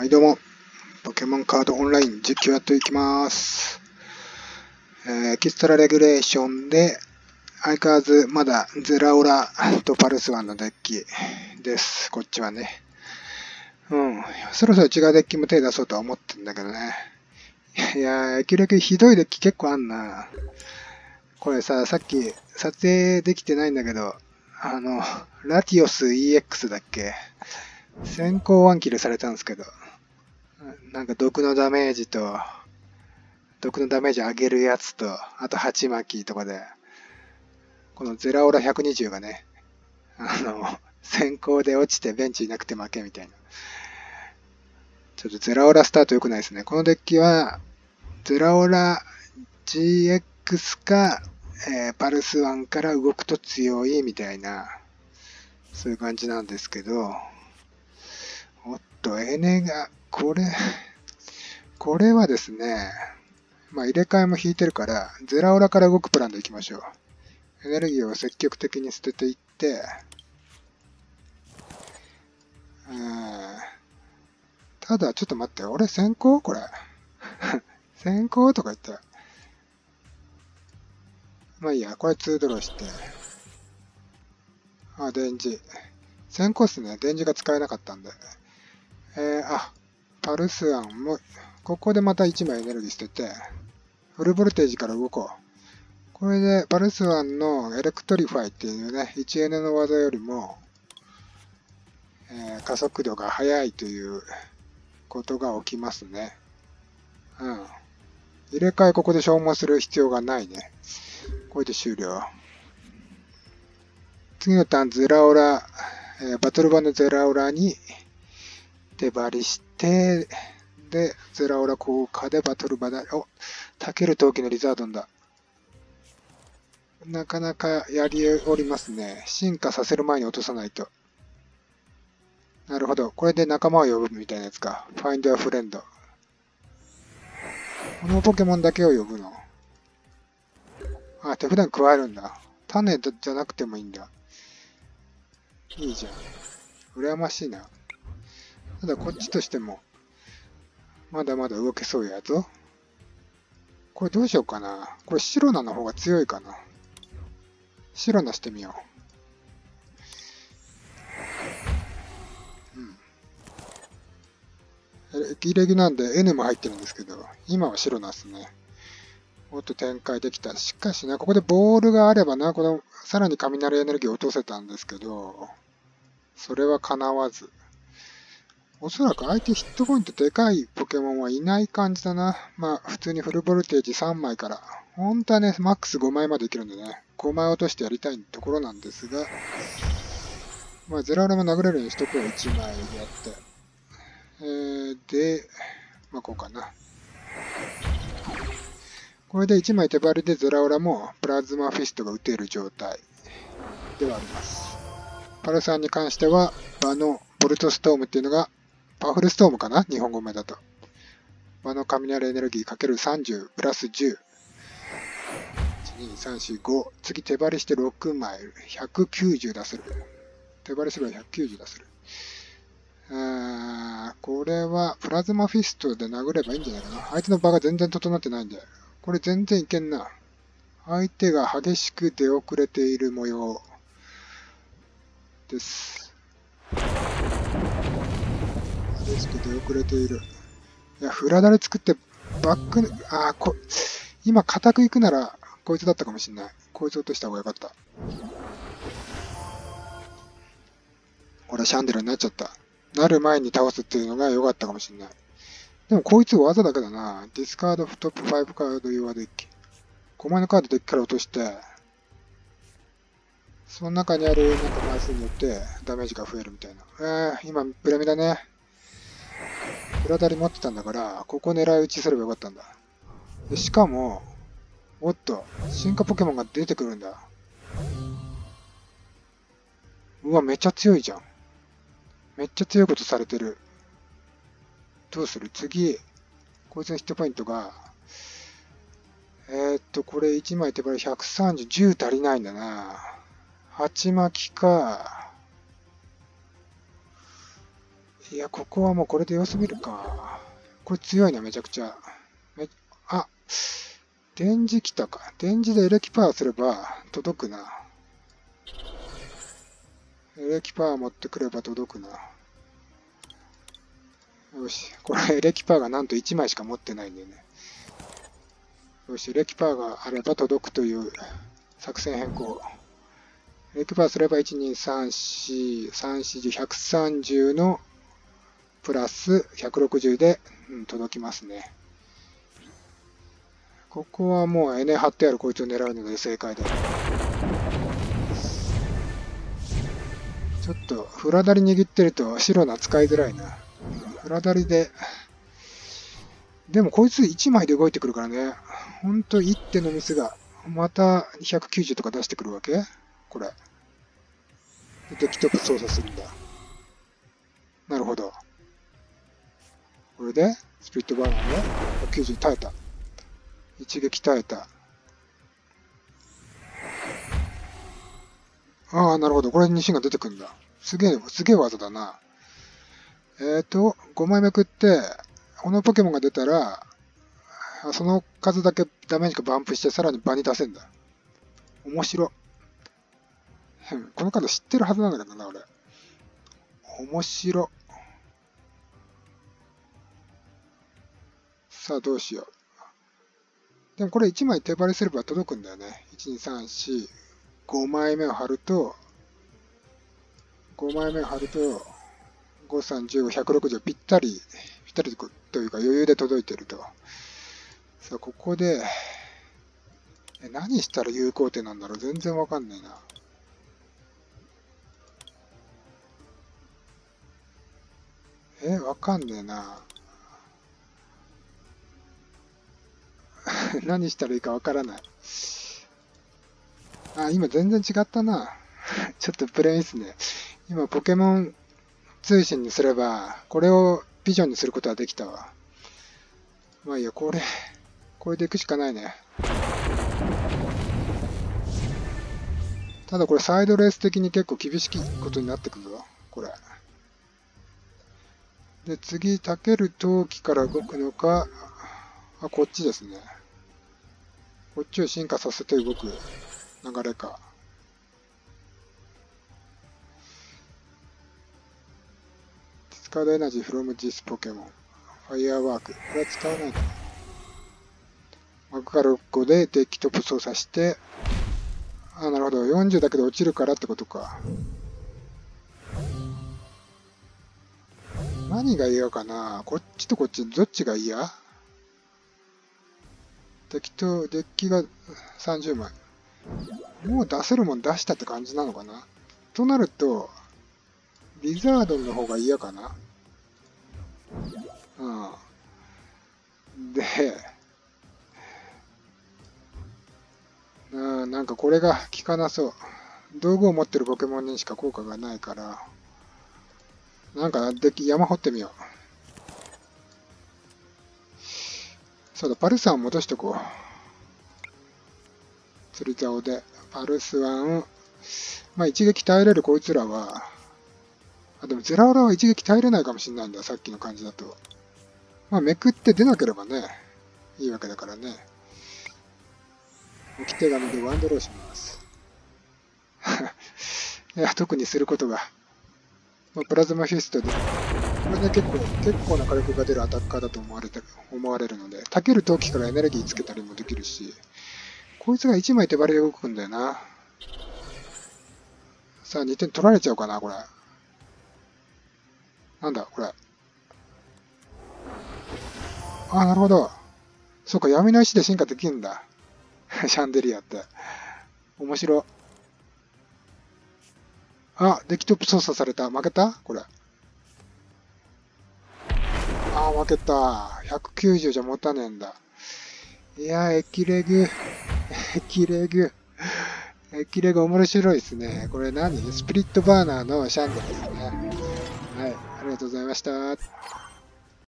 はいどうも、ポケモンカードオンライン実況やっていきます。えーエキストラレギュレーションで、相変わらずまだゼラオラとパルスワンのデッキです。こっちはね。うん。そろそろ違うデッキも手出そうとは思ってんだけどね。いやー、駅歴ひどいデッキ結構あんな。これさ、さっき撮影できてないんだけど、あの、ラティオス EX だっけ先行ワンキルされたんですけど、なんか毒のダメージと、毒のダメージ上げるやつと、あと鉢巻きとかで、このゼラオラ120がね、あの、先行で落ちてベンチいなくて負けみたいな。ちょっとゼラオラスタート良くないですね。このデッキは、ゼラオラ GX か、えーパルスワンから動くと強いみたいな、そういう感じなんですけど、おっと、エネが、これ、これはですね、まあ入れ替えも引いてるから、ゼラオラから動くプランでいきましょう。エネルギーを積極的に捨てていって、うんただ、ちょっと待って、俺先行？これ。先攻とか言って。まあいいや、これ2ドローして。あ、電磁。先攻っすね。電磁が使えなかったんで。えー、あ、パルスワンも、ここでまた1枚エネルギー捨てて、フルボルテージから動こう。これで、パルスワンのエレクトリファイっていうね、1N の技よりも、えー加速度が速いということが起きますね。うん。入れ替えここで消耗する必要がないね。これで終了。次のターン、ゼラオラ、えーバトル版のゼラオラに手張りして、で、ゼラオラ効果でバトル場だ。お、タケル陶器のリザードンだ。なかなかやりおりますね。進化させる前に落とさないと。なるほど。これで仲間を呼ぶみたいなやつか。Find a friend。このポケモンだけを呼ぶの。あ、手札に加えるんだ。種じゃなくてもいいんだ。いいじゃん。羨ましいな。ただこっちとしても、まだまだ動けそうやぞ。これどうしようかな。これ白菜の方が強いかな。白菜してみよう。うん。え駅レギなんで N も入ってるんですけど、今は白菜ですね。もっと展開できた。しかしね、ここでボールがあればな、この、さらに雷エネルギーを落とせたんですけど、それは叶わず。おそらく相手ヒットポイントでかいポケモンはいない感じだな。まあ、普通にフルボルテージ3枚から。本当はね、マックス5枚までいけるんでね、5枚落としてやりたいところなんですが、まあ、ゼラオラも殴れるようにしとくよ、1枚やって。えー、で、まあ、こうかな。これで1枚手張りでゼラオラもプラズマフィストが打てる状態ではあります。パルさんに関しては、場のボルトストームっていうのが、パワフルストームかな？日本語名だと。場の雷エネルギー ×30 プラス10。1、2、3、4、5。次手張りして6枚。190出せる。手張りすれば190出せる。あーこれはプラズマフィストで殴ればいいんじゃないかな。相手の場が全然整ってないんで。これ全然いけんな。相手が激しく出遅れている模様です。激しく出遅れている。いや、フラダレ作ってバック、あーこ、今固く行くならこいつだったかもしんない。こいつ落とした方がよかった。これシャンデルになっちゃった。なる前に倒すっていうのが良かったかもしんない。でもこいつ技だけだな。ディスカードトップ5カード用はデッキ。5枚のカードデッキから落として、その中にあるなんか枚数によってダメージが増えるみたいな。えー、今、プレミだね。裏ダリ持ってたんだから、ここ狙い撃ちすればよかったんだ。しかも、おっと、進化ポケモンが出てくるんだ。うわ、めっちゃ強いじゃん。めっちゃ強いことされてる。どうする？次、こいつのヒットポイントが、えー、っと、これ1枚手張り130、10足りないんだな。鉢巻きか。いや、ここはもうこれで様子見るか。これ強いな、めちゃくちゃ。めあ、電磁来たか。電磁でエレキパワーすれば届くな。エレキパワー持ってくれば届くな。よし。これエレキパワーがなんと1枚しか持ってないんでね。よし、エレキパワーがあれば届くという作戦変更。エレキパワーすれば1、2、3、4、3、4、130のプラス160で、うん、届きますね。ここはもうエネ張ってあるこいつを狙うので正解だ。ちょっと、フラダリ握ってると白の使いづらいな。フラダリで、でもこいつ1枚で動いてくるからね。ほんと1手のミスが、また290とか出してくるわけ？これ。で、デキトップ操作するんだ。なるほど。これで、スピリットバーナーで90耐えた。一撃耐えた。ああ、なるほど。これにニシンが出てくるんだ。すげえ、すげえ技だな。えっ、ー、と、5枚めくって、このポケモンが出たら、その数だけダメージがバンプして、さらに場に出せんだ。面白。このカード知ってるはずなんだけどな、俺。面白。さあどうしよう。でもこれ1枚手張りすれば届くんだよね。1、2、3、4、5枚目を貼ると、5枚目を貼ると、5、3、15、160ぴったり、ぴったりというか余裕で届いてると。さあ、ここで、何したら有効点なんだろう全然わかんないな。え、わかんねえな。何したらいいかわからない。あ、今全然違ったな。ちょっとプレイミスね。今ポケモン通信にすれば、これをビジョンにすることはできたわ。まあいいや、これ、これで行くしかないね。ただこれサイドレース的に結構厳しいことになってくるぞ。これ。で、次、たける陶器から動くのか、あ、こっちですね。こっちを進化させて動く流れか。使うエナジー from this ポケモン。ファイアーワーク。これは使わないかな。マグカルコでデッキトップ操作して、あ、なるほど。40だけで落ちるからってことか。何が嫌かなこっちとこっちどっちが嫌？適当、デッキが30枚。もう出せるもん出したって感じなのかな？となると、リザードンの方が嫌かな？うん。で、なんかこれが効かなそう。道具を持ってるポケモンにしか効果がないから、なんかデッキ山掘ってみよう。そうだ、パルスワン戻しとこう。釣り竿で。パルスワン、まあ一撃耐えれるこいつらは、あ、でもゼラオラは一撃耐えれないかもしれないんだ、さっきの感じだと。まあめくって出なければね、いいわけだからね。置き手紙でワンドローします。いや、特にすることが。まあ、プラズマフィストでこれね、結構、結構な火力が出るアタッカーだと思われて、思われるので、たける陶器からエネルギーつけたりもできるし、こいつが1枚手張りで動くんだよな。さあ、2点取られちゃうかな、これ。なんだ、これ。あ、なるほど。そうか、闇の石で進化できるんだ。シャンデリアって。面白。あ、デキトップ操作された。負けた？これ。あ負けた。190じゃ持たねえんだ。いやエキレグ。エキレグ。エキレグ面白いですね。これ何？スプリットバーナーのシャンデルですね。はい。ありがとうございました。